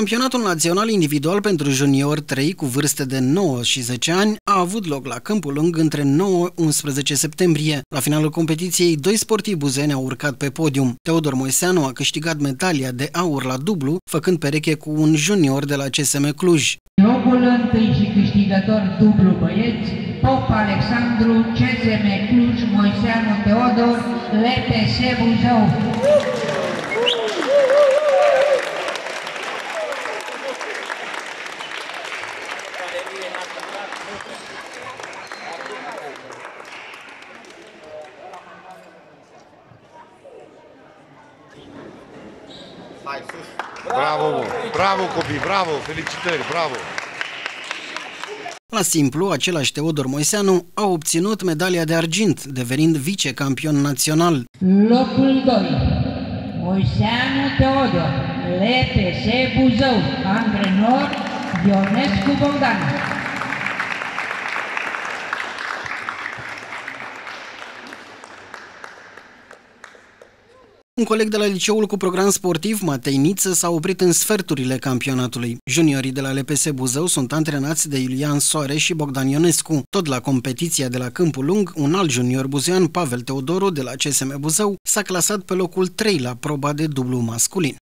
Campionatul național individual pentru junior 3 cu vârste de 9 și 10 ani a avut loc la Câmpul Lung între 9-11 septembrie. La finalul competiției, doi sportivi buzeni au urcat pe podium. Teodor Moiseanu a câștigat medalia de aur la dublu, făcând pereche cu un junior de la CSM Cluj. Locul întâi și câștigător dublu băieți, Pop Alexandru, CSM Cluj, Moiseanu Teodor, LPS Buzău. Hai sus! Bravo, mă. bravo copii, bravo, felicitări, bravo! La simplu, același Teodor Moiseanu a obținut medalia de argint, devenind vicecampion național. Locul 2. Moiseanu Teodor, LPS Buzău, antrenor Ionescu Bogdan. Un coleg de la liceul cu program sportiv, Matei Niță, s-a oprit în sferturile campionatului. Juniorii de la LPS Buzău sunt antrenați de Iulian Soare și Bogdan Ionescu. Tot la competiția de la Câmpul Lung, un alt junior buzean, Pavel Teodoru, de la CSM Buzău, s-a clasat pe locul 3 la proba de dublu masculin.